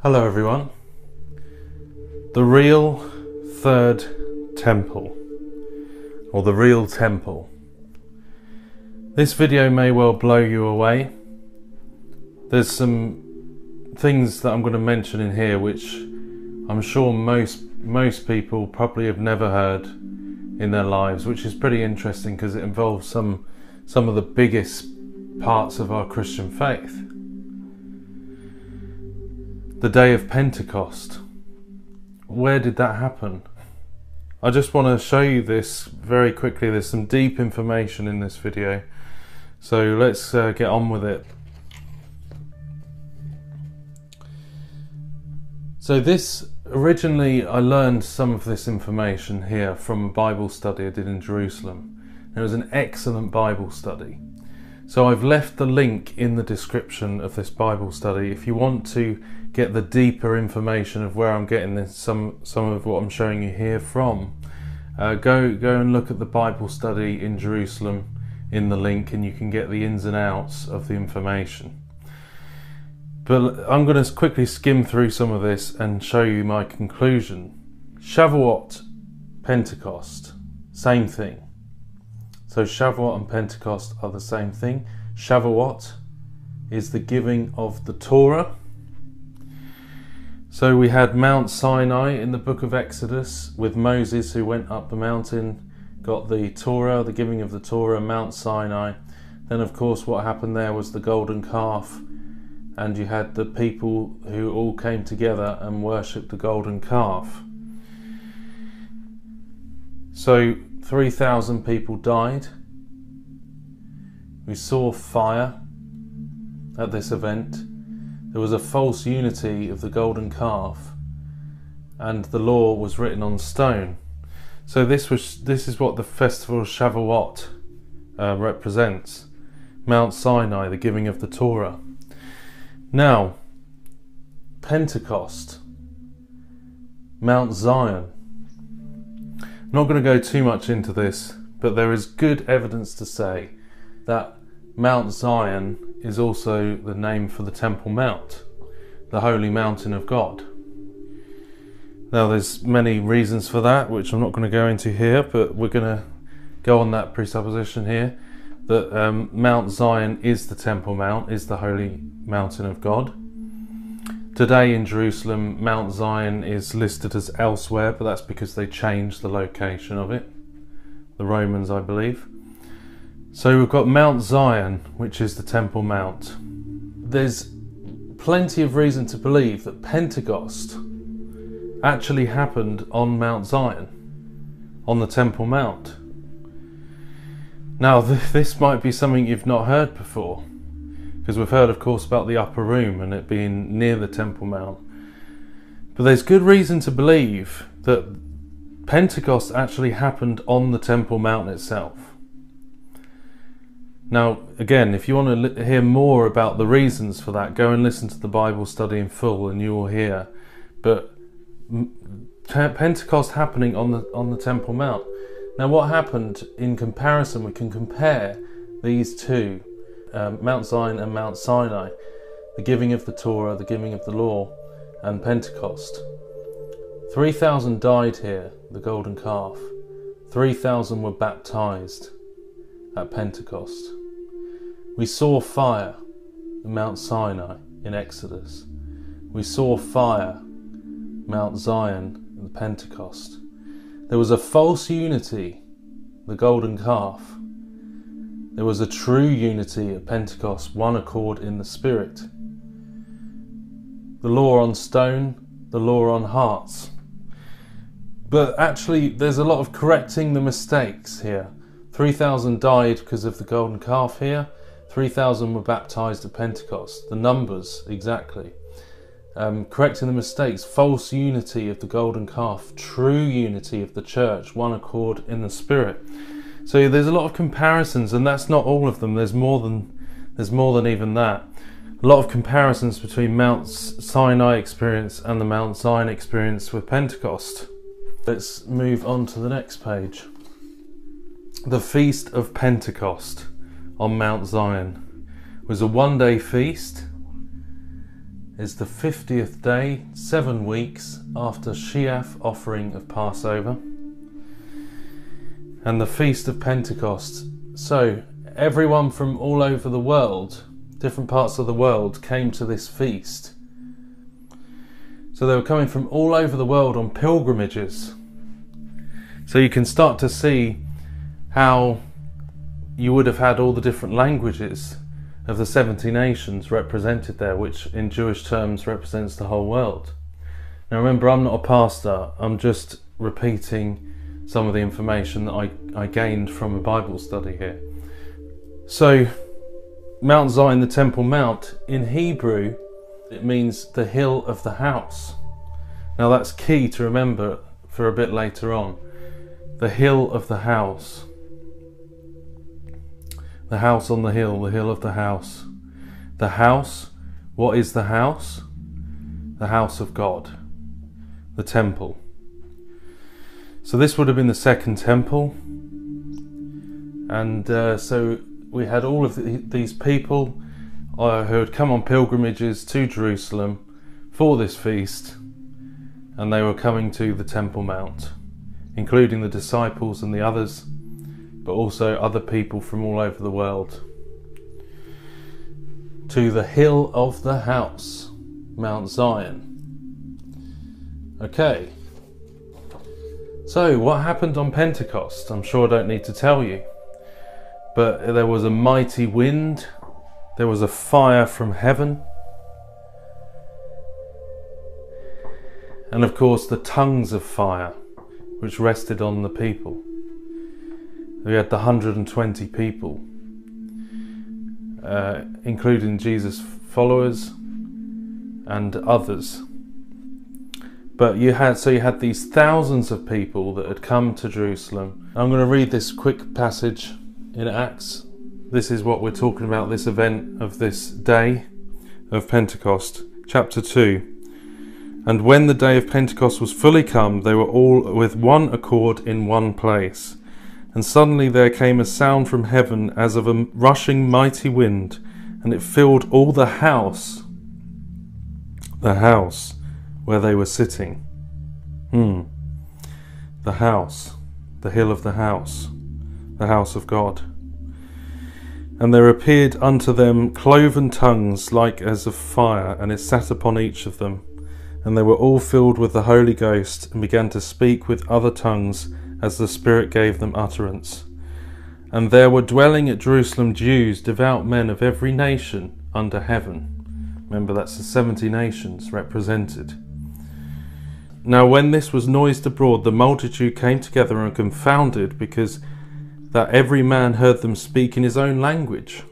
Hello, everyone. The real third temple, or the real temple. This video may well blow you away. There's some things that I'm going to mention in here which I'm sure most most people probably have never heard in their lives, which is pretty interesting because it involves some some of the biggest parts of our Christian faith. The day of Pentecost. Where did that happen? I just want to show you this very quickly. There's some deep information in this video. So let's uh, get on with it. So this originally I learned some of this information here from a Bible study I did in Jerusalem. It was an excellent Bible study. So I've left the link in the description of this Bible study if you want to get the deeper information of where I'm getting this, some some of what I'm showing you here from. Uh, go go and look at the Bible study in Jerusalem in the link, and you can get the ins and outs of the information. But I'm going to quickly skim through some of this and show you my conclusion. Shavuot, Pentecost, same thing. So Shavuot and Pentecost are the same thing. Shavuot is the giving of the Torah. So we had Mount Sinai in the book of Exodus with Moses who went up the mountain, got the Torah, the giving of the Torah, Mount Sinai. Then, of course, what happened there was the golden calf and you had the people who all came together and worshipped the golden calf. So 3,000 people died. We saw fire at this event. There was a false unity of the golden calf, and the law was written on stone. So this was this is what the festival of Shavuot uh, represents. Mount Sinai, the giving of the Torah. Now, Pentecost, Mount Zion. I'm not going to go too much into this, but there is good evidence to say that Mount Zion is also the name for the Temple Mount, the holy mountain of God. Now, there's many reasons for that, which I'm not going to go into here, but we're going to go on that presupposition here that um, Mount Zion is the Temple Mount, is the holy mountain of God. Today in Jerusalem, Mount Zion is listed as elsewhere, but that's because they changed the location of it. The Romans, I believe. So we've got Mount Zion, which is the Temple Mount. There's plenty of reason to believe that Pentecost actually happened on Mount Zion, on the Temple Mount. Now, th- this might be something you've not heard before, because we've heard, of course, about the upper room and it being near the Temple Mount. But there's good reason to believe that Pentecost actually happened on the Temple Mount itself. Now, again, if you want to hear more about the reasons for that, go and listen to the Bible study in full, and you will hear. But Pentecost happening on the on the Temple Mount. Now, what happened in comparison? We can compare these two, um, Mount Zion and Mount Sinai, the giving of the Torah, the giving of the law, and Pentecost. 3,000 died here, the golden calf. 3,000 were baptized at Pentecost. We saw fire in Mount Sinai in Exodus. We saw fire, Mount Zion, in Pentecost. There was a false unity, the golden calf. There was a true unity at Pentecost, one accord in the Spirit. The law on stone, the law on hearts. But actually, there's a lot of correcting the mistakes here. 3,000 died because of the golden calf here, 3,000 were baptized at Pentecost. The numbers exactly um, correcting the mistakes, false unity of the golden calf, true unity of the church, one accord in the spirit. So there's a lot of comparisons, and that's not all of them. There's more than there's more than even that. A lot of comparisons between Mount Sinai experience and the Mount Zion experience with Pentecost. Let's move on to the next page. The Feast of Pentecost on Mount Zion was a one day feast It's the 50th day, seven weeks after Sheaf offering of Passover, and the Feast of Pentecost. So, everyone from all over the world, different parts of the world, came to this feast. So, they were coming from all over the world on pilgrimages. So, you can start to see how you would have had all the different languages of the 70 nations represented there, which in Jewish terms represents the whole world. Now remember, I'm not a pastor, I'm just repeating some of the information that I, I gained from a Bible study here. So, Mount Zion, the Temple Mount, in Hebrew, it means the hill of the house. Now that's key to remember for a bit later on. The hill of the house. The house on the hill, the hill of the house. The house, what is the house? The house of God, the temple. So this would have been the second temple. And uh, so we had all of the, these people uh, who had come on pilgrimages to Jerusalem for this feast, and they were coming to the Temple Mount, including the disciples and the others but also other people from all over the world. To the hill of the house, Mount Zion. Okay, so what happened on Pentecost? I'm sure I don't need to tell you, but there was a mighty wind, there was a fire from heaven. And of course, the tongues of fire which rested on the people. We had the 120 people, uh, including Jesus' followers and others. But you had so you had these thousands of people that had come to Jerusalem. I'm going to read this quick passage in Acts. This is what we're talking about this event of this day of Pentecost, chapter 2. And when the day of Pentecost was fully come, they were all with one accord in one place. And suddenly there came a sound from heaven as of a rushing mighty wind, and it filled all the house, the house where they were sitting. Hmm. The house, the hill of the house, the house of God. And there appeared unto them cloven tongues like as of fire, and it sat upon each of them. And they were all filled with the Holy Ghost, and began to speak with other tongues as the Spirit gave them utterance. And there were dwelling at Jerusalem Jews, devout men of every nation under heaven. Remember, that's the 70 nations represented. Now, when this was noised abroad, the multitude came together and confounded, because that every man heard them speak in his own language.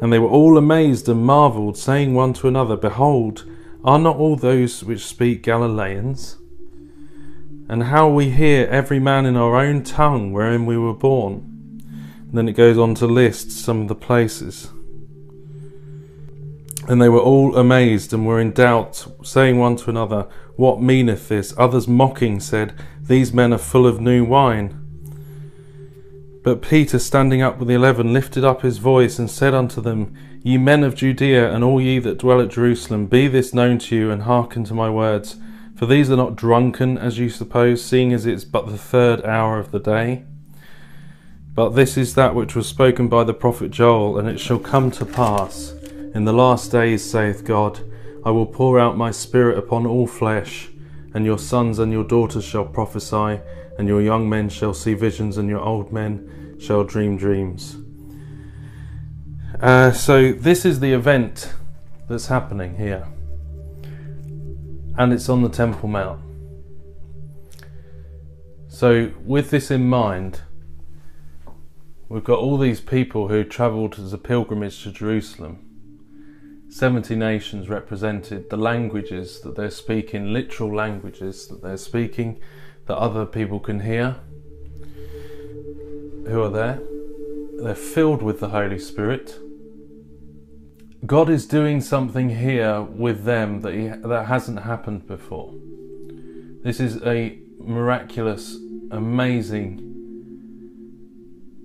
And they were all amazed and marvelled, saying one to another, Behold, are not all those which speak Galileans? And how we hear every man in our own tongue wherein we were born. And then it goes on to list some of the places. And they were all amazed and were in doubt, saying one to another, What meaneth this? Others mocking said, These men are full of new wine. But Peter, standing up with the eleven, lifted up his voice and said unto them, Ye men of Judea, and all ye that dwell at Jerusalem, be this known to you, and hearken to my words. For these are not drunken, as you suppose, seeing as it's but the third hour of the day. But this is that which was spoken by the prophet Joel, and it shall come to pass. In the last days, saith God, I will pour out my spirit upon all flesh, and your sons and your daughters shall prophesy, and your young men shall see visions, and your old men shall dream dreams. Uh, so, this is the event that's happening here and it's on the Temple Mount. So, with this in mind, we've got all these people who travelled as a pilgrimage to Jerusalem. 70 nations represented, the languages that they're speaking, literal languages that they're speaking, that other people can hear, who are there. They're filled with the Holy Spirit God is doing something here with them that, he, that hasn't happened before. This is a miraculous, amazing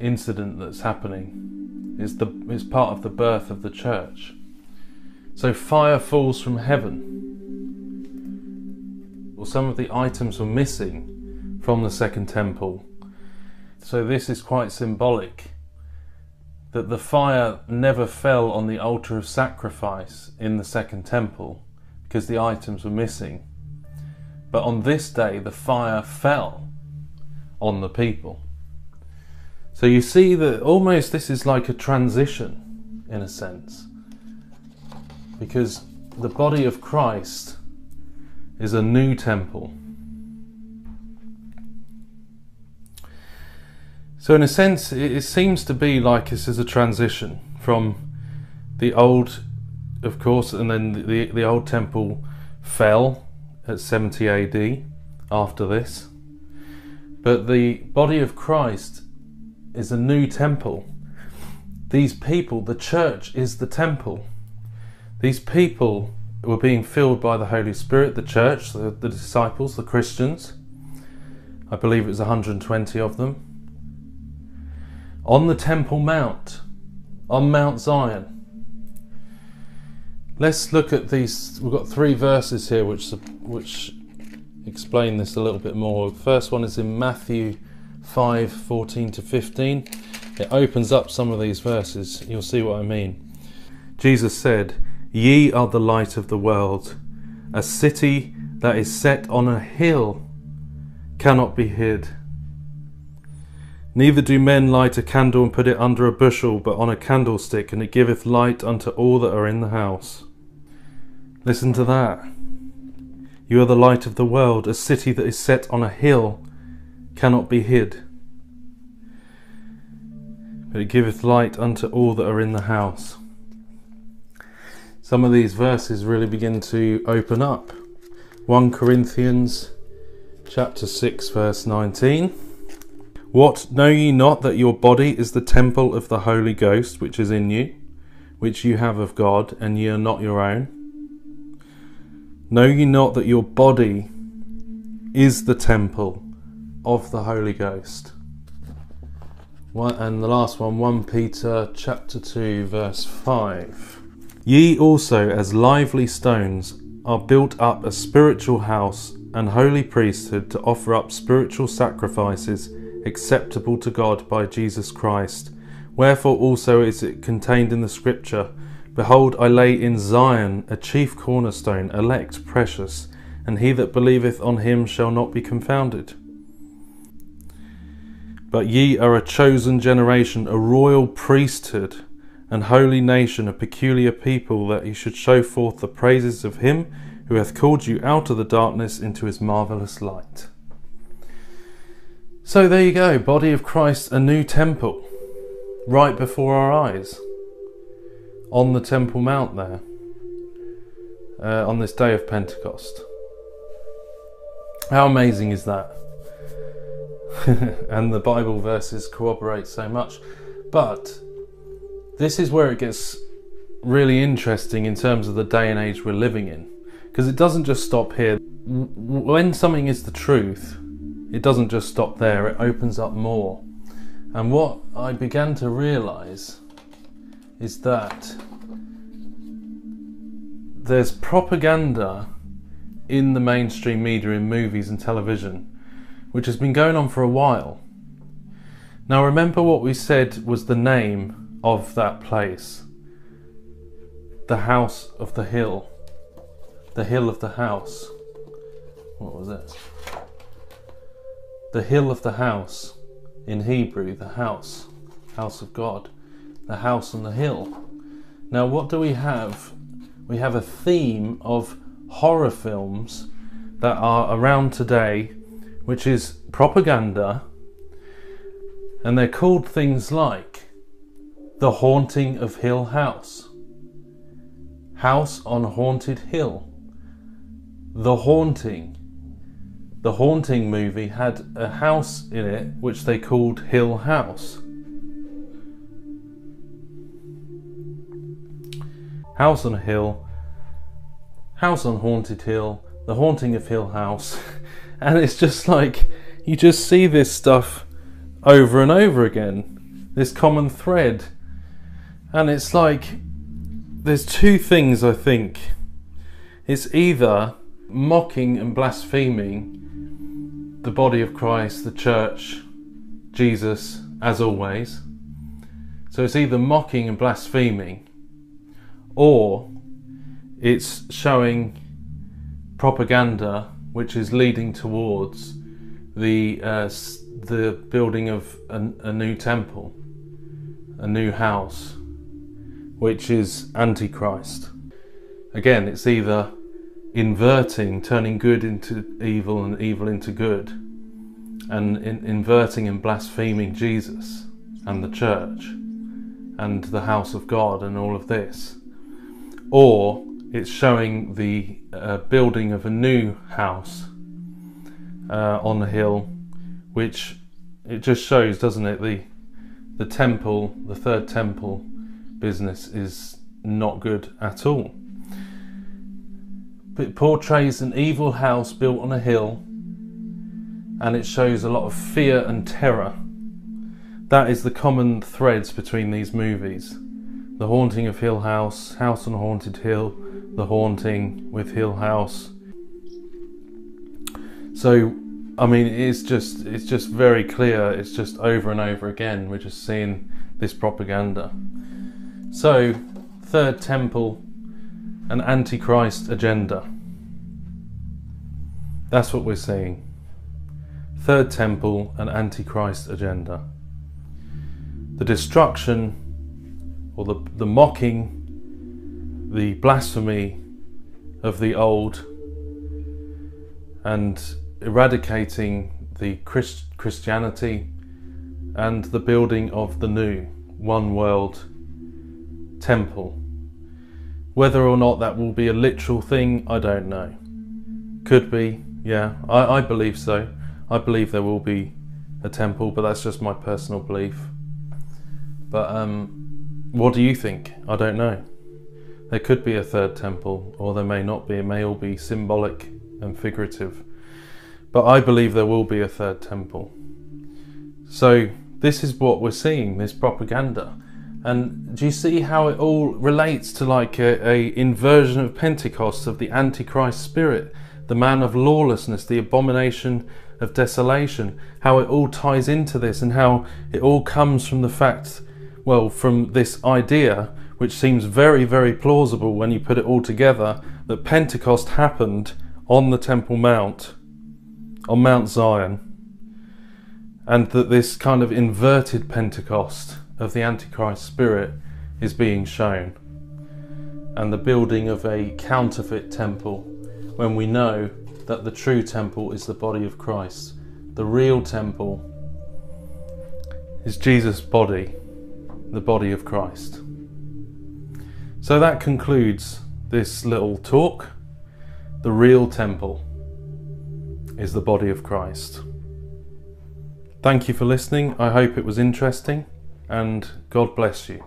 incident that's happening. It's, the, it's part of the birth of the church. So fire falls from heaven. Well, some of the items were missing from the second temple. So this is quite symbolic that the fire never fell on the altar of sacrifice in the second temple because the items were missing. But on this day, the fire fell on the people. So you see that almost this is like a transition in a sense. Because the body of Christ is a new temple. So, in a sense, it, seems to be like this is a transition from the old, of course, and then the, the old temple fell at 70 AD after this. But the body of Christ is a new temple. These people, the church is the temple. These people were being filled by the Holy Spirit, the church, the, the disciples, the Christians. I believe it was 120 of them. On the Temple Mount, on Mount Zion. Let's look at these. We've got three verses here which, which explain this a little bit more. The first one is in Matthew 5 14 to 15. It opens up some of these verses. You'll see what I mean. Jesus said, Ye are the light of the world. A city that is set on a hill cannot be hid. Neither do men light a candle and put it under a bushel, but on a candlestick, and it giveth light unto all that are in the house. Listen to that. You are the light of the world. A city that is set on a hill cannot be hid. But it giveth light unto all that are in the house some of these verses really begin to open up. 1 Corinthians chapter 6 verse 19. What know ye not that your body is the temple of the Holy Ghost which is in you, which you have of God, and ye are not your own? Know ye not that your body is the temple of the Holy Ghost? and the last one, 1 Peter chapter 2 verse 5. Ye also, as lively stones, are built up a spiritual house and holy priesthood to offer up spiritual sacrifices acceptable to God by Jesus Christ. Wherefore also is it contained in the Scripture Behold, I lay in Zion a chief cornerstone, elect, precious, and he that believeth on him shall not be confounded. But ye are a chosen generation, a royal priesthood and holy nation, a peculiar people, that ye should show forth the praises of him who hath called you out of the darkness into his marvellous light. So there you go, body of Christ, a new temple, right before our eyes, on the Temple Mount there, uh, on this day of Pentecost. How amazing is that? and the Bible verses corroborate so much. But this is where it gets really interesting in terms of the day and age we're living in. Because it doesn't just stop here. When something is the truth, it doesn't just stop there, it opens up more. And what I began to realize is that there's propaganda in the mainstream media, in movies and television, which has been going on for a while. Now, remember what we said was the name of that place. The house of the hill. The hill of the house. What was it? The hill of the house. In Hebrew, the house. House of God. The house on the hill. Now, what do we have? We have a theme of horror films that are around today, which is propaganda, and they're called things like the Haunting of Hill House. House on Haunted Hill. The Haunting. The Haunting movie had a house in it which they called Hill House. House on a Hill. House on Haunted Hill. The Haunting of Hill House. and it's just like you just see this stuff over and over again. This common thread and it's like there's two things I think. It's either mocking and blaspheming the body of Christ, the church, Jesus, as always. So it's either mocking and blaspheming, or it's showing propaganda which is leading towards the uh, the building of a, a new temple, a new house, which is Antichrist. Again, it's either inverting, turning good into evil and evil into good, and in, inverting and blaspheming Jesus and the church and the house of God and all of this. Or it's showing the uh, building of a new house uh, on the hill, which it just shows, doesn't it? The the temple, the third temple business is not good at all. It portrays an evil house built on a hill and it shows a lot of fear and terror. That is the common threads between these movies. The Haunting of Hill House, House on Haunted Hill, The Haunting with Hill House. So, I mean, it's just it's just very clear. It's just over and over again. We're just seeing this propaganda. So, Third Temple an antichrist agenda. That's what we're seeing. Third temple, an antichrist agenda. The destruction or the, the mocking, the blasphemy of the old, and eradicating the Christ- Christianity and the building of the new one world temple whether or not that will be a literal thing, I don't know. Could be, yeah. I, I believe so. I believe there will be a temple, but that's just my personal belief. But um, what do you think? I don't know. There could be a third temple, or there may not be. It may all be symbolic and figurative. But I believe there will be a third temple. So, this is what we're seeing this propaganda. And do you see how it all relates to like a, a, inversion of Pentecost of the Antichrist spirit, the man of lawlessness, the abomination of desolation? How it all ties into this, and how it all comes from the fact, well, from this idea, which seems very, very plausible when you put it all together, that Pentecost happened on the Temple Mount, on Mount Zion, and that this kind of inverted Pentecost of the Antichrist spirit is being shown, and the building of a counterfeit temple when we know that the true temple is the body of Christ. The real temple is Jesus' body, the body of Christ. So that concludes this little talk. The real temple is the body of Christ. Thank you for listening. I hope it was interesting and God bless you.